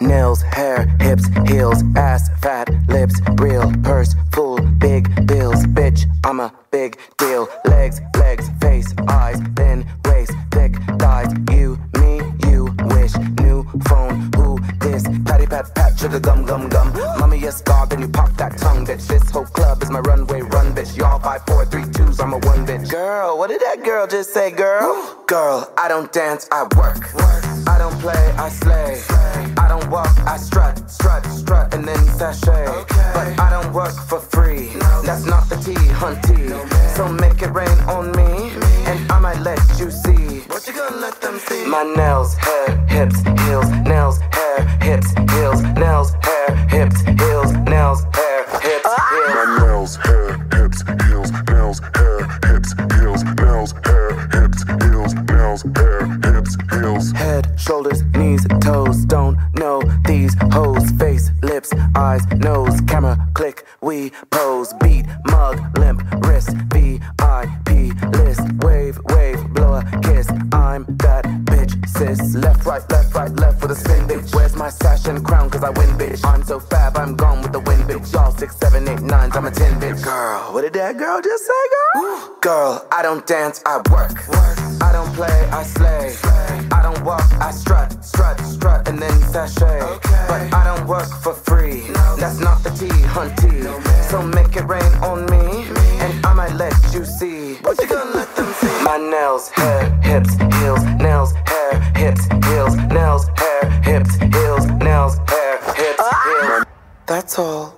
Nails, hair, hips, heels, ass, fat, lips, real, purse, full, big bills, bitch, I'm a big deal. Legs, legs, face, eyes, thin waist, thick thighs, you, me, you wish. New phone, who this? Pat pat, sugar gum gum gum. Mommy, yes, God, then you pop that tongue, bitch. This whole club is my runway, run, bitch. Y'all five, four, three, twos, I'm a one, bitch. Girl, what did that girl just say, girl? Girl, I don't dance, I work. I don't play, I slay. I don't walk, I strut, strut, strut, and then sashay. But I don't work for free. That's not the T, hunty. So make it rain on me, and I might let you see. What you gonna let them see? My nails, hair, hips, shoulders, knees, toes. Don't know these hoes. Face, lips, eyes, nose. Camera, click, we pose. Beat, mug, limp, wrist. VIP list. Wave, wave, blow a kiss. I'm that bitch, sis. Left, right, left, right, left for the spin, bitch. Where's my sash and crown? Cause I win, bitch. I'm so fab, I'm gone with the wind, lines, I'm a 10 bit girl. What did that girl just say, girl? Girl, I don't dance, I work. I don't play, I slay. I don't walk, I strut, strut, strut, and then he sashay. But I don't work for free, that's not the tea, hunty. So make it rain on me, and I might let you see. What you gonna let them see? My nails, hair, hips, heels, nails, hair, hips, heels, nails, hair, hips, heels, nails, hair, hips, ah! heels. That's all.